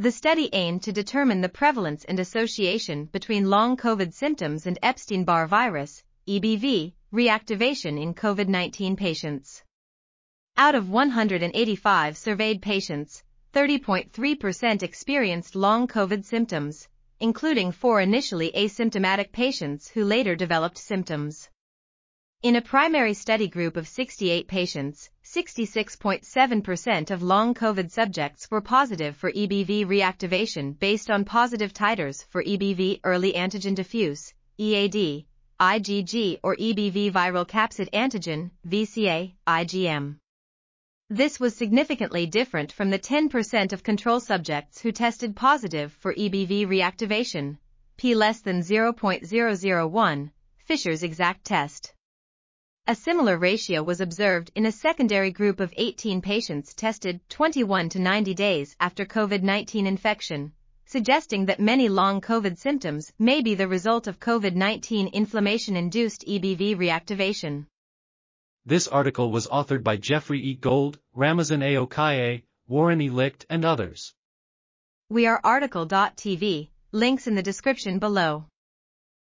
The study aimed to determine the prevalence and association between long COVID symptoms and Epstein-Barr virus, EBV, reactivation in COVID-19 patients. Out of 185 surveyed patients, 30.3% experienced long COVID symptoms, including four initially asymptomatic patients who later developed symptoms. In a primary study group of 68 patients, 66.7% of long COVID subjects were positive for EBV reactivation based on positive titers for EBV early antigen diffuse, EAD, IgG or EBV viral capsid antigen, VCA, IgM. This was significantly different from the 10% of control subjects who tested positive for EBV reactivation, p less than 0.001, Fisher's exact test. A similar ratio was observed in a secondary group of 18 patients tested 21 to 90 days after COVID-19 infection, suggesting that many long COVID symptoms may be the result of COVID-19 inflammation-induced EBV reactivation. This article was authored by Jeffrey E. Gold, Ramazan A. Okyay, Warren E. Licht and others. We are RTCL.TV, links in the description below.